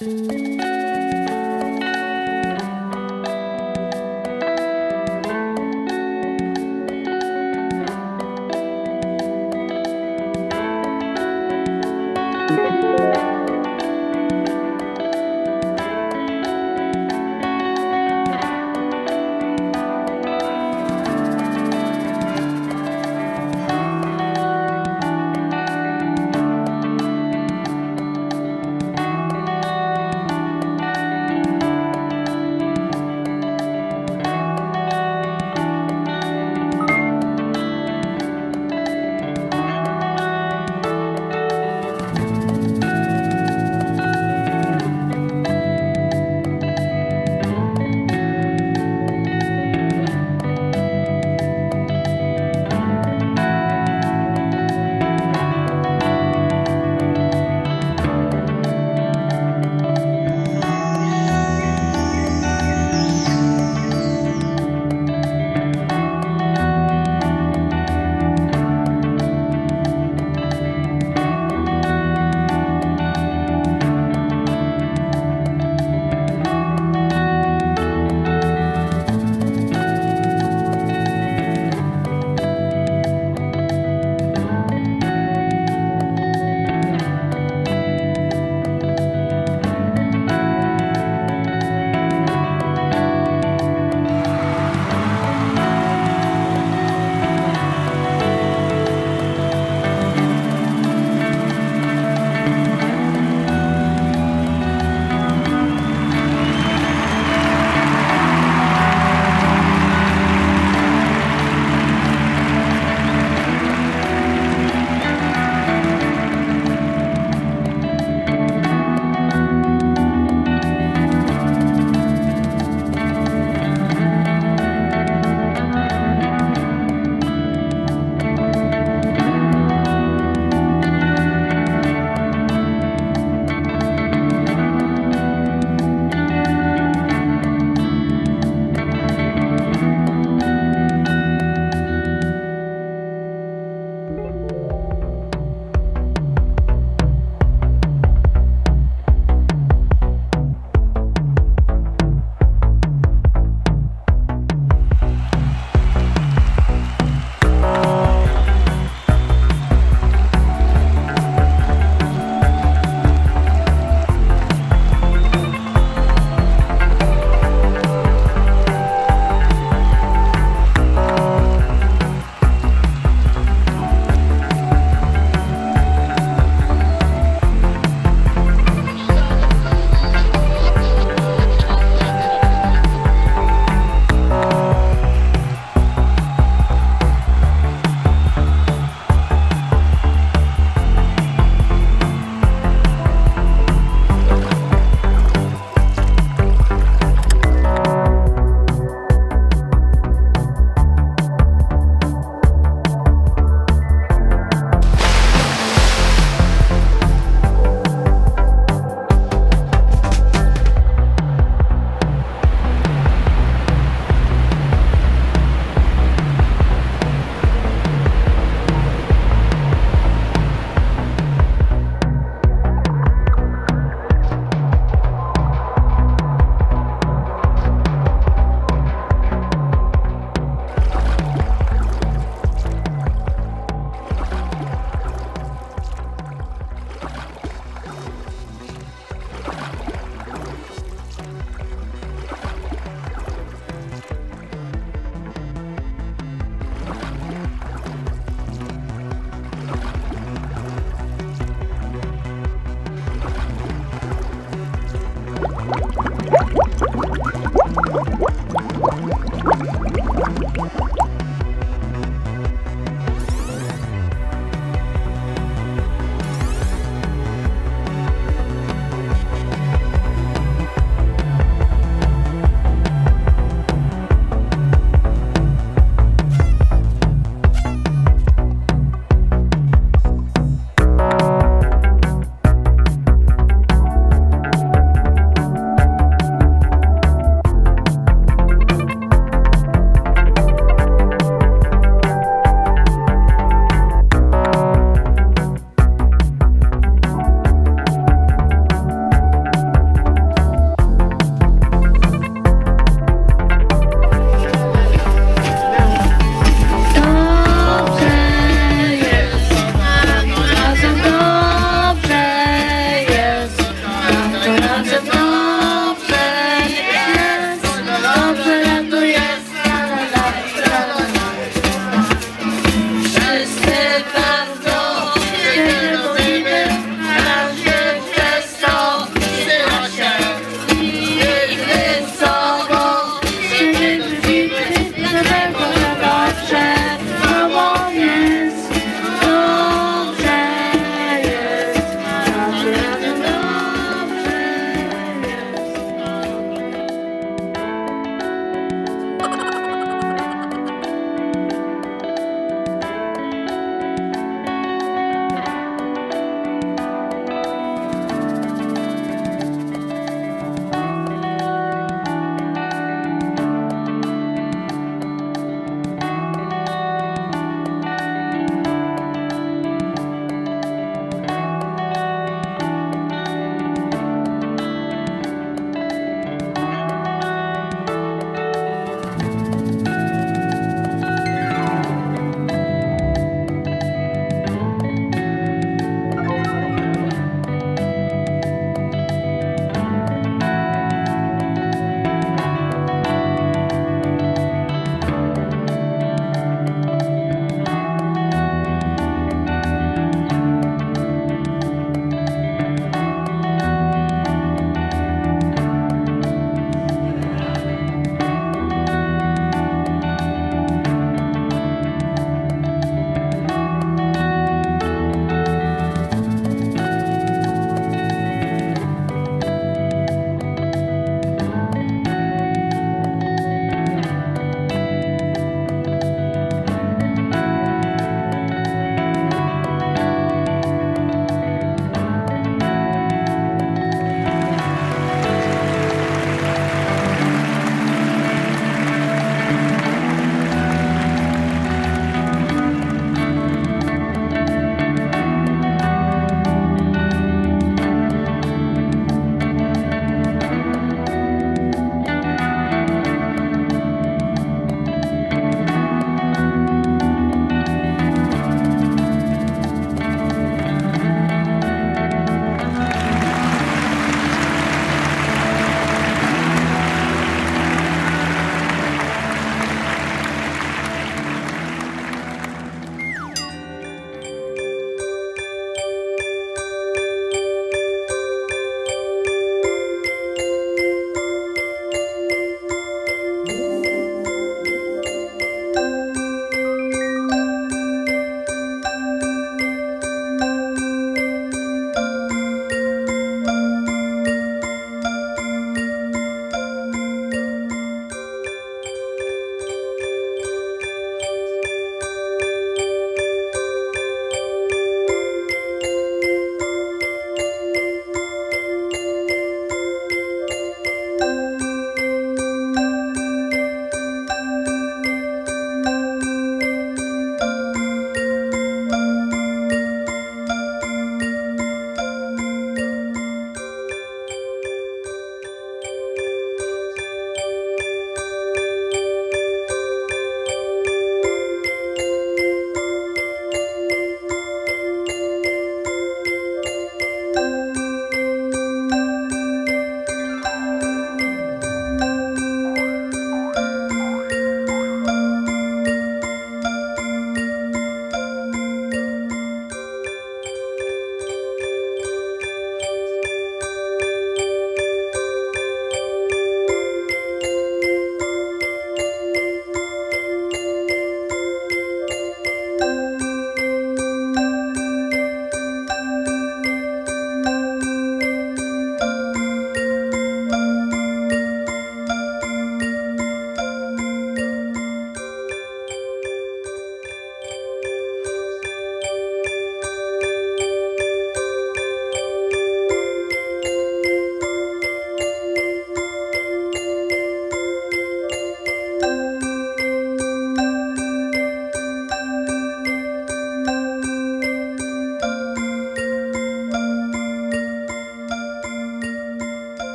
Música